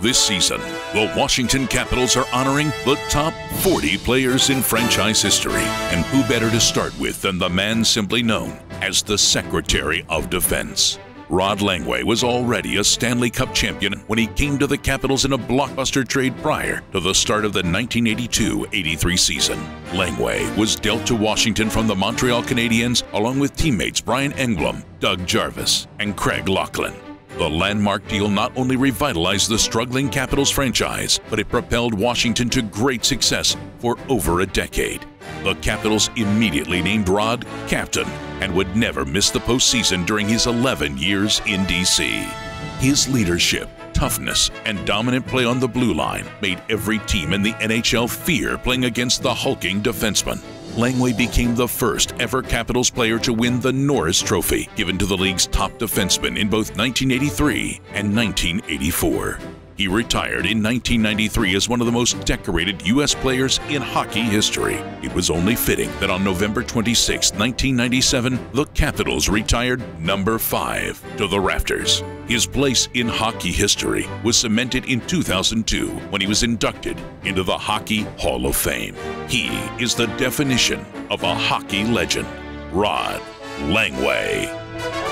This season, the Washington Capitals are honoring the top 40 players in franchise history. And who better to start with than the man simply known as the Secretary of Defense? Rod Langway was already a Stanley Cup champion when he came to the Capitals in a blockbuster trade prior to the start of the 1982-83 season. Langway was dealt to Washington from the Montreal Canadiens along with teammates Brian Engblom, Doug Jarvis, and Craig Laughlin. The landmark deal not only revitalized the struggling Capitals franchise, but it propelled Washington to great success for over a decade. The Capitals immediately named Rod captain and would never miss the postseason during his 11 years in D.C. His leadership, toughness, and dominant play on the blue line made every team in the NHL fear playing against the hulking defenseman. Langway became the first ever Capitals player to win the Norris Trophy, given to the league's top defenseman in both 1983 and 1984. He retired in 1993 as one of the most decorated U.S. players in hockey history. It was only fitting that on November 26, 1997, the Capitals retired number five to the rafters. His place in hockey history was cemented in 2002 when he was inducted into the Hockey Hall of Fame. He is the definition of a hockey legend, Rod Langway.